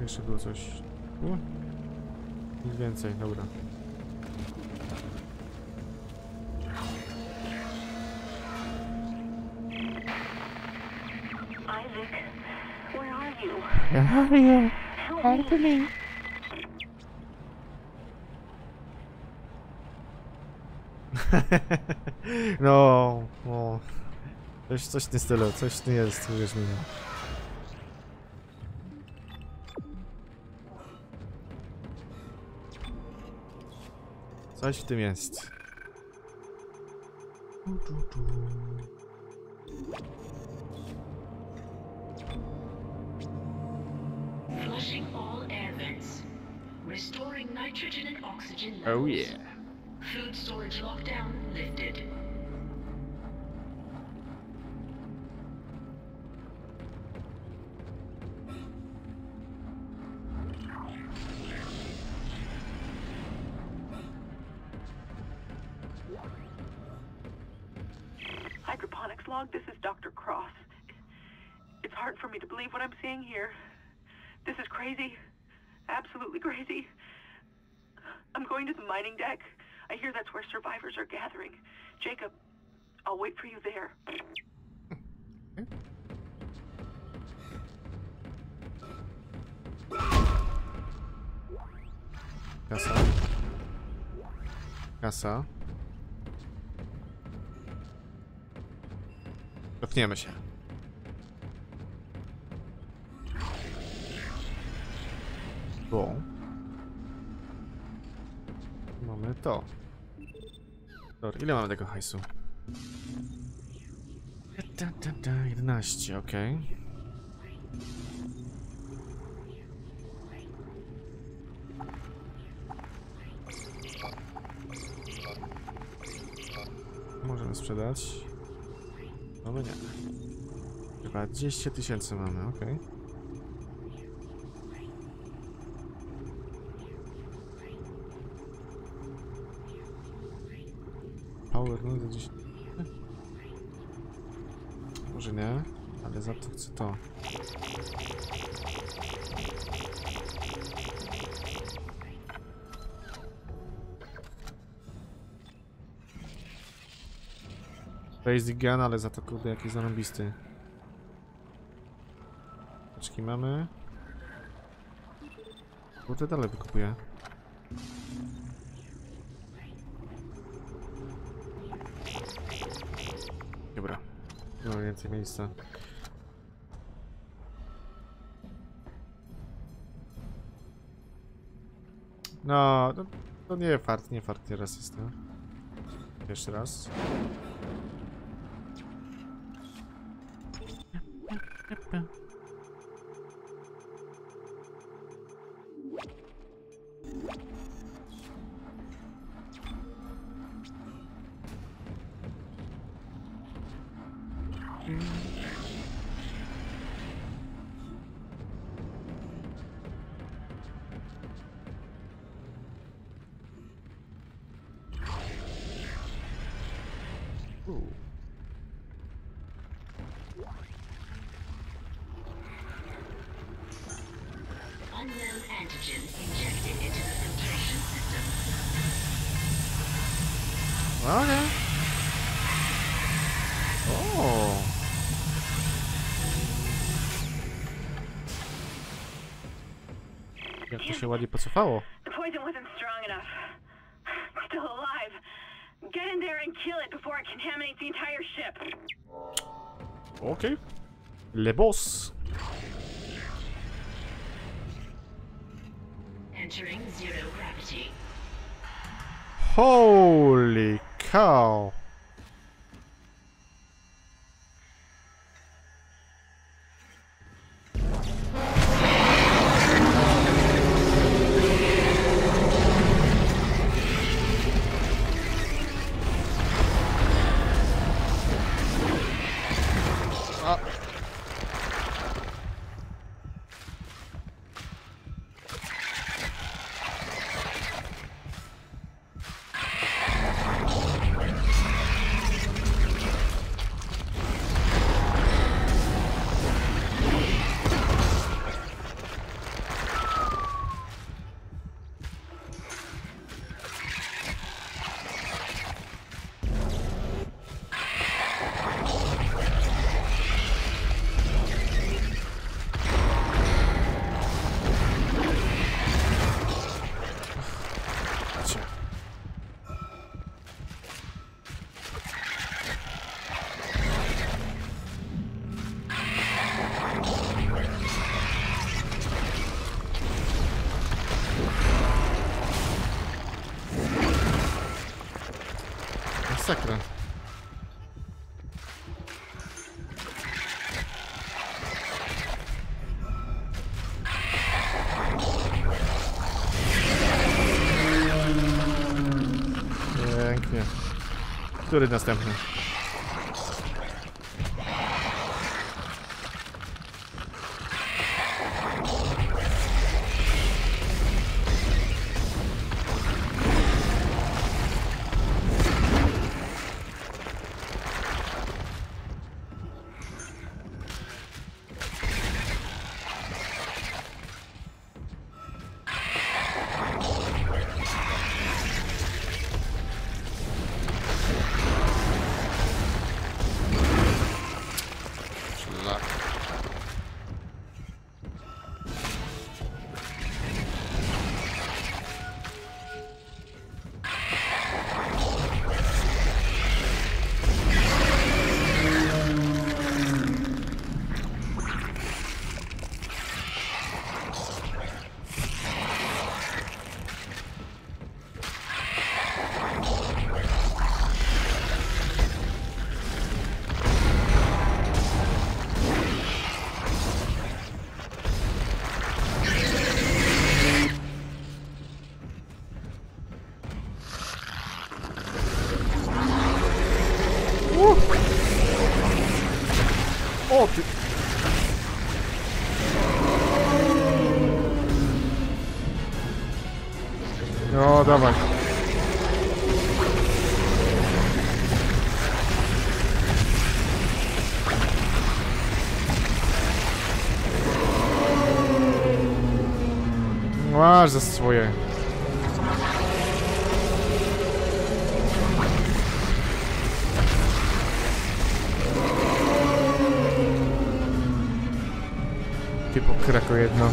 Jeszcze było coś. Tu? Nic więcej, dobra. Isaac, where are you? Where are you? Help me. No, no. Coś, coś w tym stylu, coś w tym jest, uwierz mi. Coś w tym jest. Flushing all air vents. Restoring nitrogen and oxygen Oh yeah. Food storage lockdown lifted. This is Dr. Cross. It's hard for me to believe what I'm seeing here. This is crazy. Absolutely crazy. I'm going to the mining deck. I hear that's where survivors are gathering. Jacob, I'll wait for you there. Kasa. Kasa. Cofniemy się. Bo. Mamy to. Dobra, ile mamy tego hajsu? Da, da, da, 11, okej. Możemy sprzedać. Mamy nie. Chyba 200 tysięcy mamy, okej. Power no za 10. Może nie, ale za to chcę to. Basic gun, ale za to kurde jakiś zarąbisty. Paczki mamy. Kurde dalej wykupuję. Dobra. Nie mam więcej miejsca. No, to, to nie fart, nie fart, teraz jest to. Jeszcze raz. To się ładnie pocofało. The poison wasn't strong enough. It's still alive. Get in there and kill it before it contaminates the entire ship. Okej. Le boss. Entering zero gravity. Holy cow. Który następny? No, dawaj. Masz za swoje. Typu krako jedno.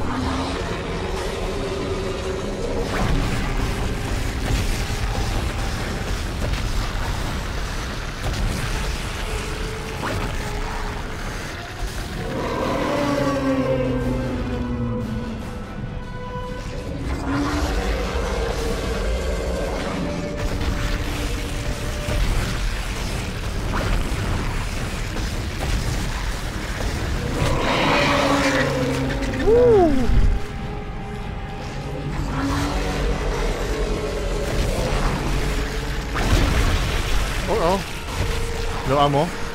Loa mo.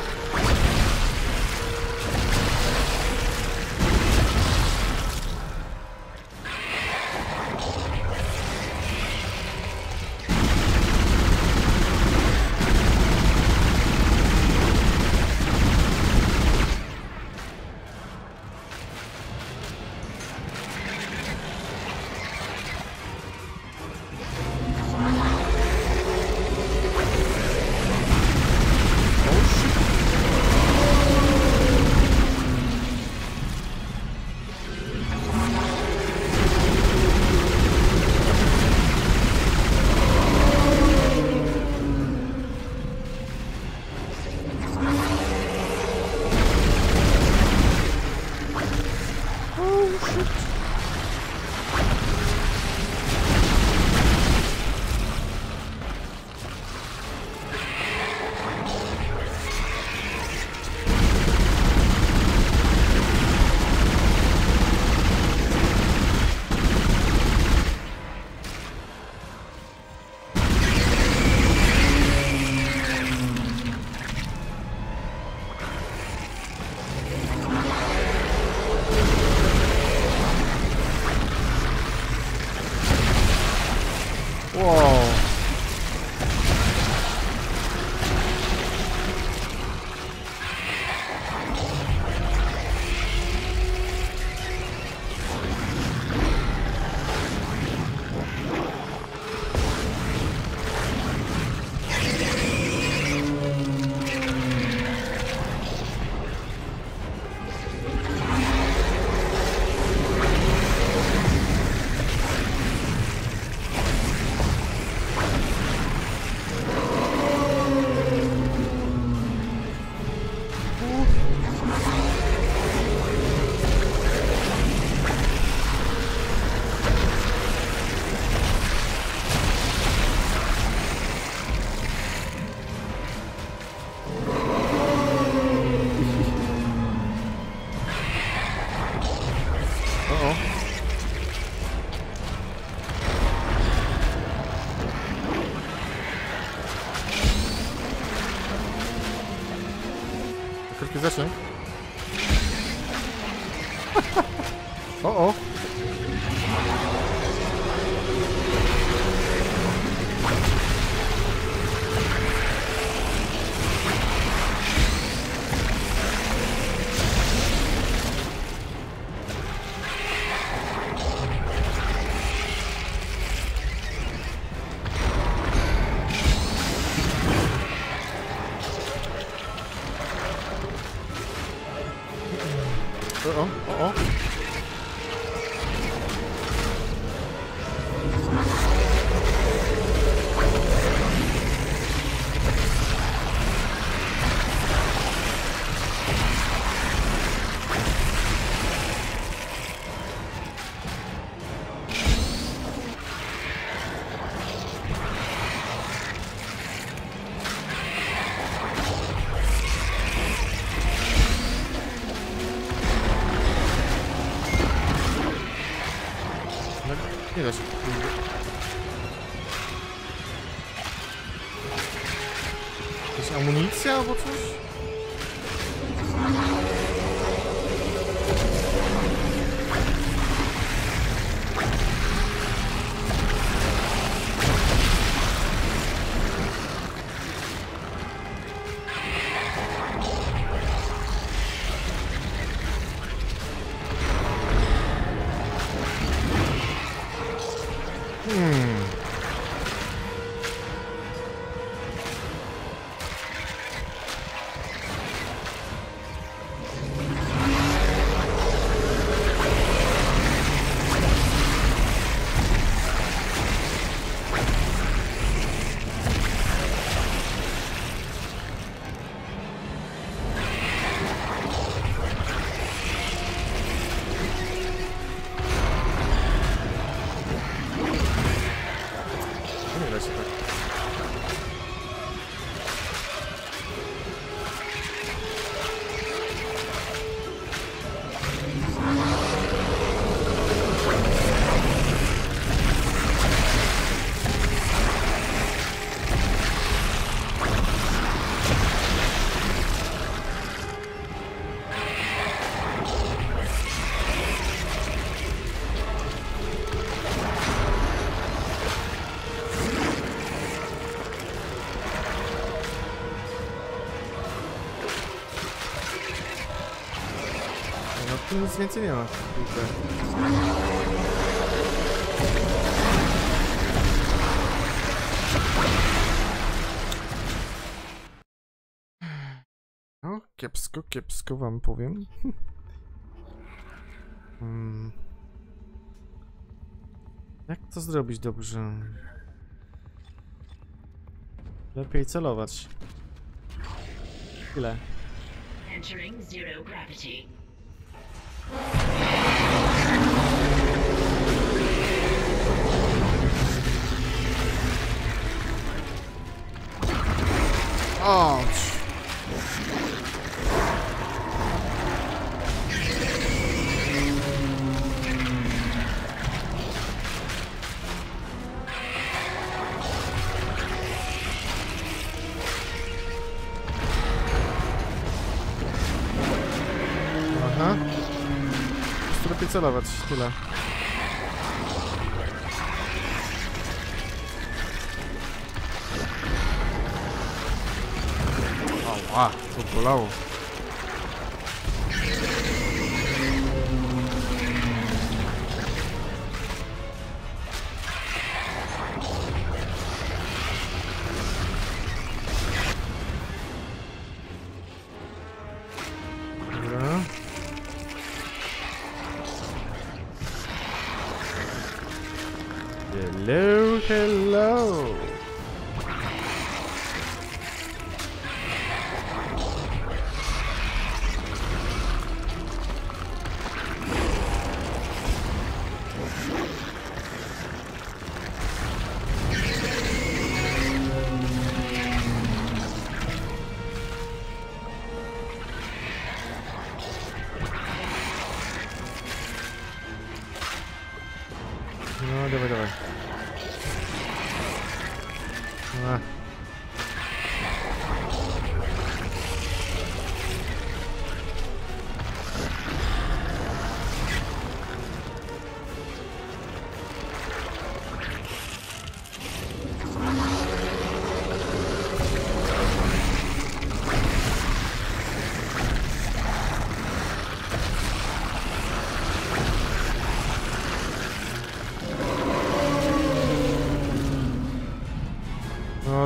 嗯嗯哦 tu nic więcej nie ma. No, kiepsko, kiepsko wam powiem. Hmm. Jak to zrobić dobrze? Lepiej celować. Ile? Entering zero gravity. Oh, celować, tyle. Ała, to bolało. давай, давай.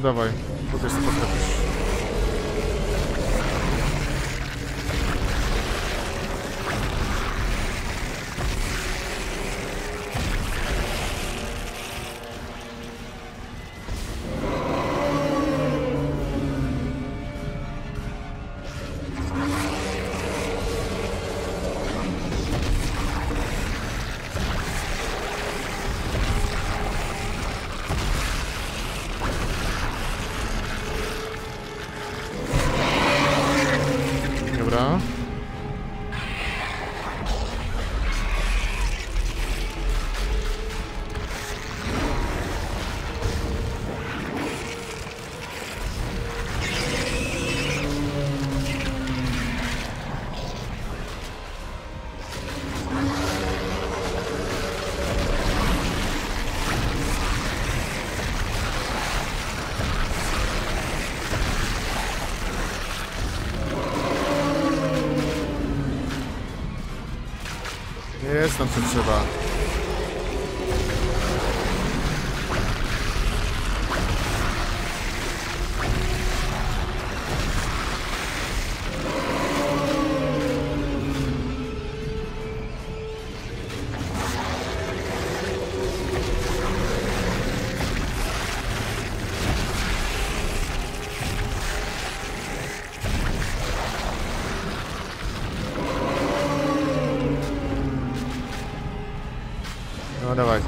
давай. Festland für den давай.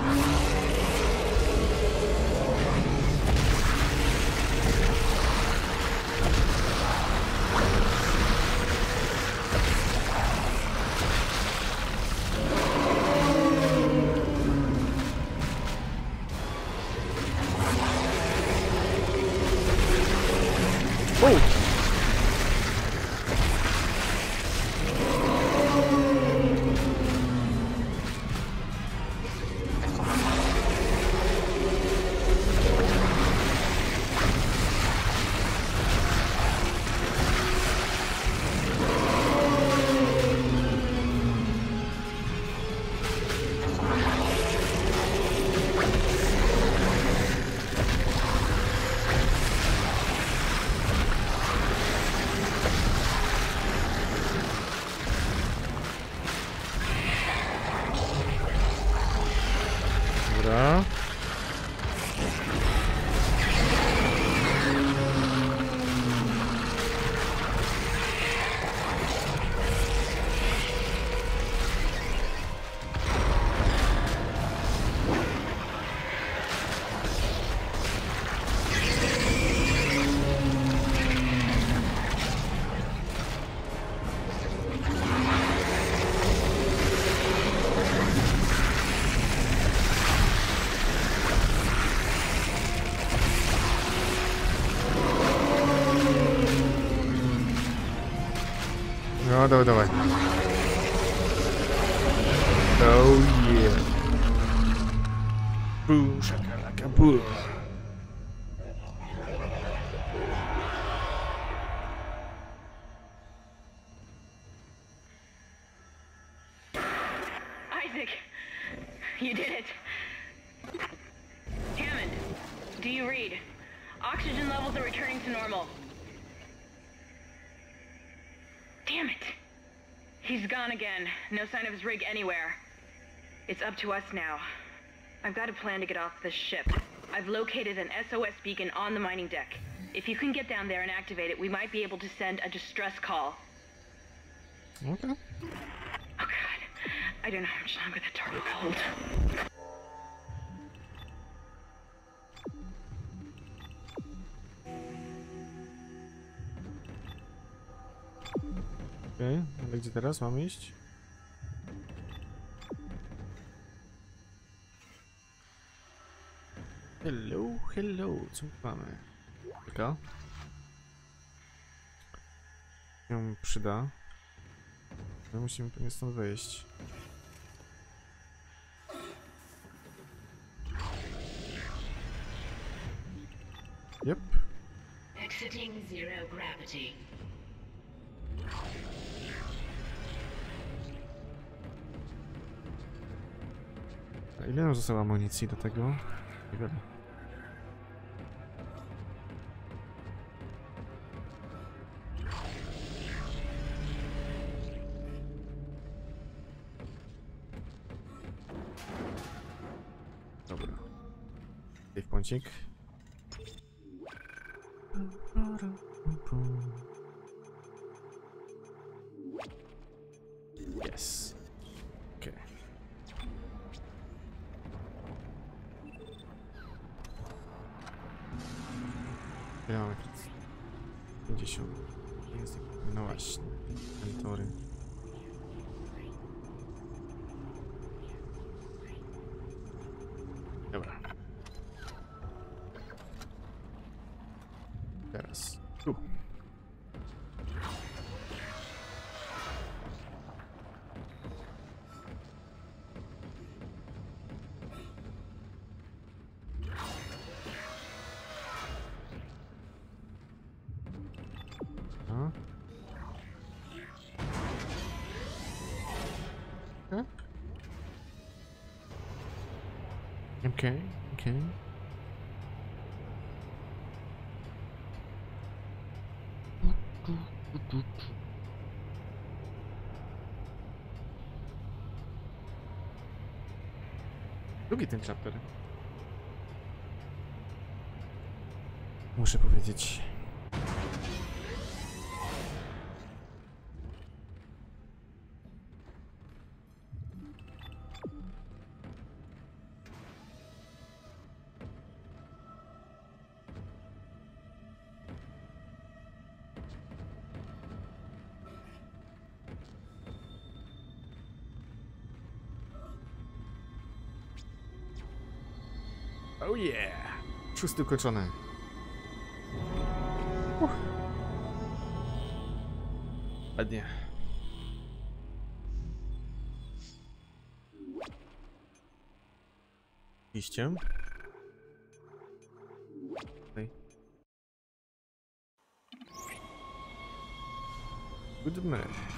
No, dawaj, dawaj. Oh yeah. Boom, you did it. Do you read? Oxygen levels are returning to normal. Damn it. He's gone again. No sign of his rig anywhere. It's up to us now. I've got a plan to get off this ship. I've located an SOS beacon on the mining deck. If you can get down there and activate it, we might be able to send a distress call. Okay. Oh god. I don't know how much longer that door will hold. Okej, ale gdzie teraz mamy iść? Hello, hello, co my mamy? Czeka. Ją przyda. My musimy pewnie stąd wyjść. Yep. Exiting zero gravity. Ile nam zostało amunicji do tego? Niewiele. Dobra. Save pointing. eu acho. Okay, okay. Drugi ten chapter. Muszę powiedzieć. Oh yeah! Szósty ukończony. Uff. Ładnie. Liście. Tutaj. Good man.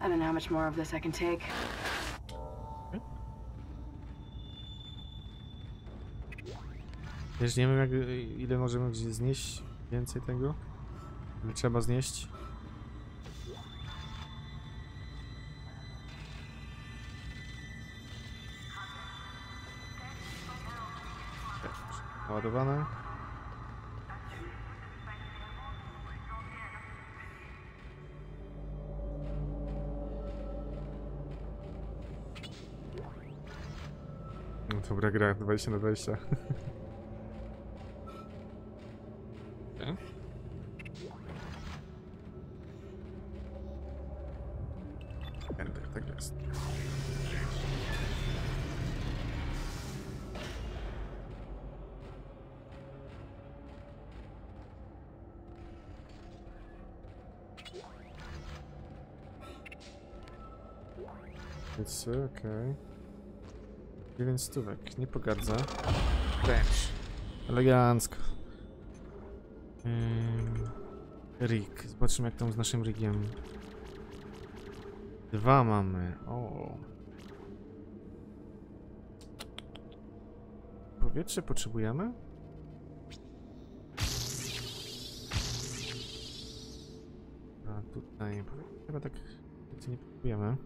I don't know how much more of this I can take. Wiesz, nie wiem jak, ile możemy znieść więcej tego. Ile trzeba znieść. Naładowane. Dobra gra, 20 na 20. Okay. Enter, tak jest. Okej. Okay. 9 stówek, nie pogardza. Wręcz. Elegancko. Ym, Rig. Zobaczymy jak tam z naszym rigiem. Dwa mamy. O. Powietrze potrzebujemy? A tutaj chyba tak nic nie potrzebujemy.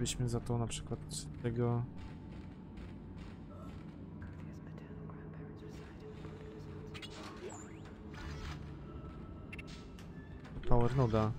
Próbowalibyśmy za to na przykład tego Power noda.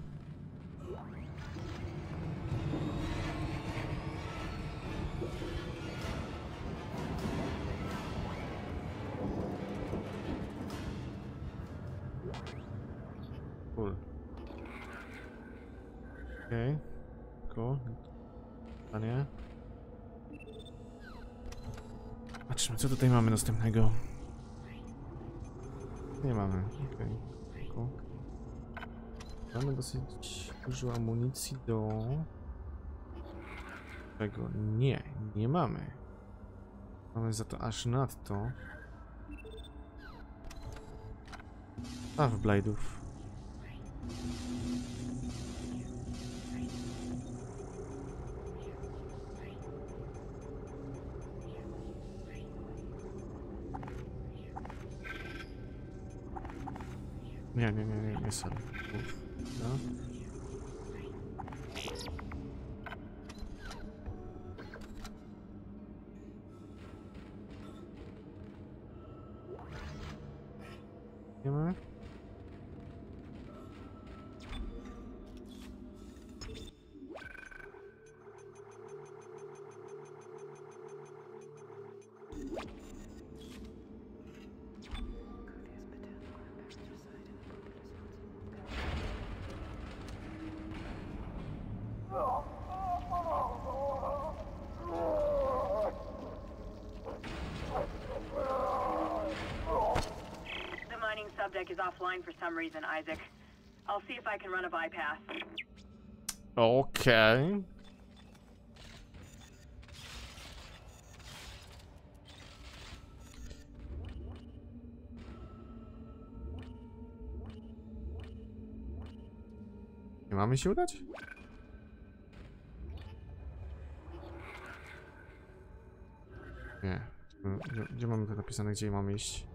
Tutaj mamy następnego. Nie mamy. Okej. spoko. Mamy dosyć dużo amunicji do... Czego? Nie, nie mamy. Mamy za to aż nadto. Staw blade'ów. Nie, nie, nie, nie, nie są. Uf, No. Is offline for some reason, Isaac. I'll see if I can run a bypass. Okej. Nie mamy się udać? Nie. Gdzie mamy to napisane, gdzie mamy iść?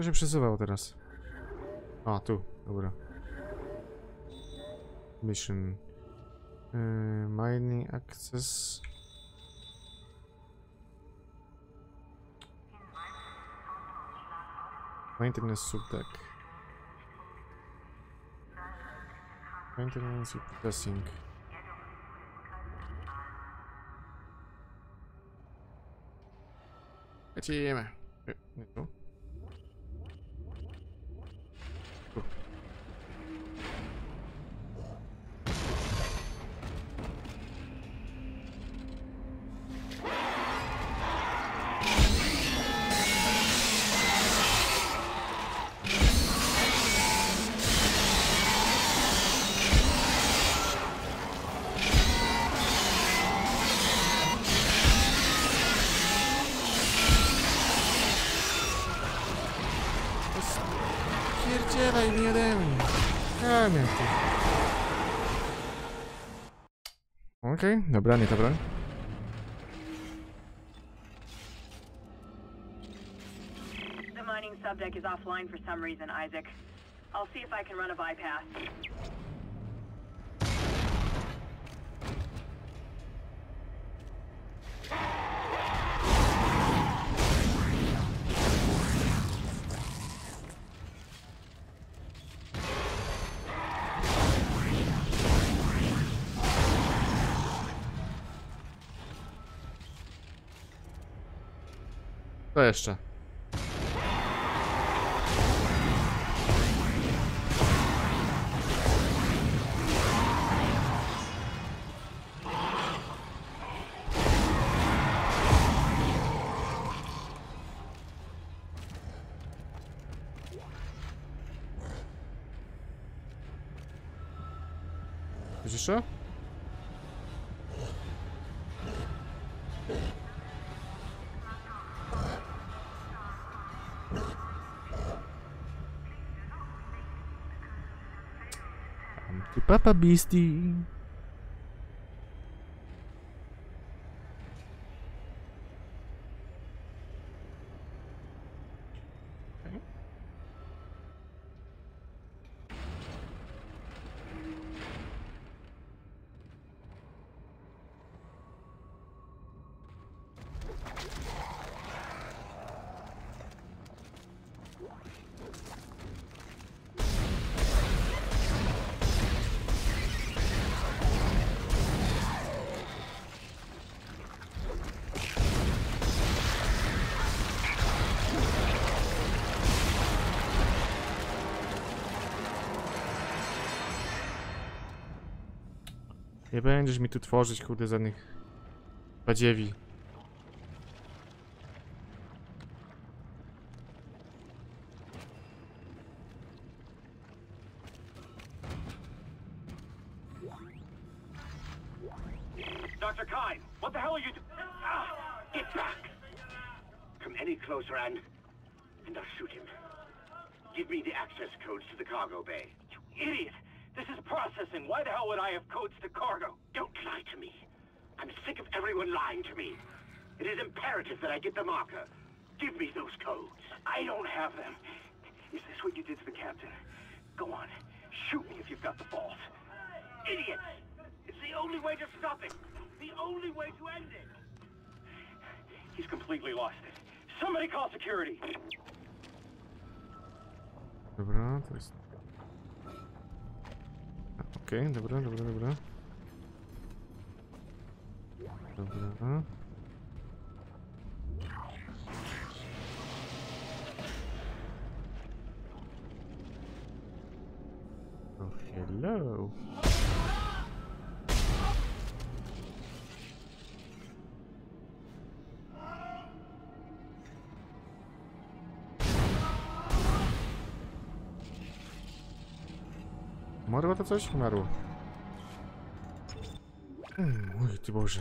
To się przesuwało teraz. A, tu, dobra. Mission. Yy, mining access. Maintenance subdeck. Maintenance i processing. Lecimy. Nie tu. Tu. Okej, dobra, nie ta broń. The mining subdeck is offline for some reason, Isaac. I'll see if I can run a bypass. To jeszcze. Papa Nie będziesz mi tu tworzyć, kurde, żadnych badziewi. You've got the balls. Idiots! It's the only way to stop it. The only way to end it. He's completely lost it. Somebody call security. Dobra, to jest... Okej, dobra, dobra, dobra. Dobra. Hello. Морваться очень мору. Ой ты боже.